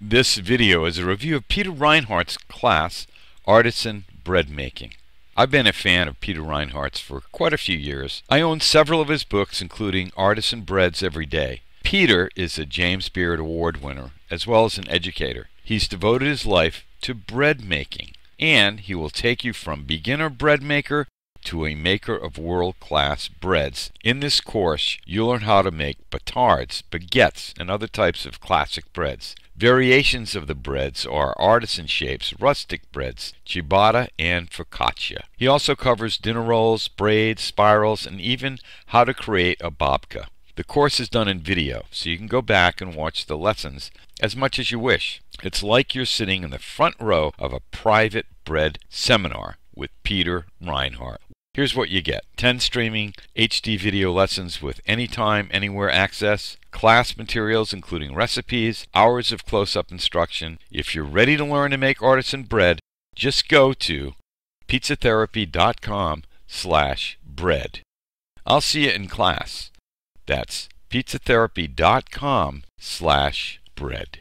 This video is a review of Peter Reinhart's class, Artisan Bread Making. I've been a fan of Peter Reinhart's for quite a few years. I own several of his books, including Artisan Breads Every Day. Peter is a James Beard Award winner, as well as an educator. He's devoted his life to bread making, and he will take you from beginner bread maker to a maker of world-class breads. In this course, you'll learn how to make batards, baguettes, and other types of classic breads. Variations of the breads are artisan shapes, rustic breads, ciabatta, and focaccia. He also covers dinner rolls, braids, spirals, and even how to create a babka. The course is done in video, so you can go back and watch the lessons as much as you wish. It's like you're sitting in the front row of a private bread seminar with Peter Reinhart. Here's what you get 10 streaming HD video lessons with anytime, anywhere access, class materials including recipes, hours of close up instruction. If you're ready to learn to make artisan bread, just go to pizzatherapy.com slash bread. I'll see you in class. That's pizzatherapy.com slash bread.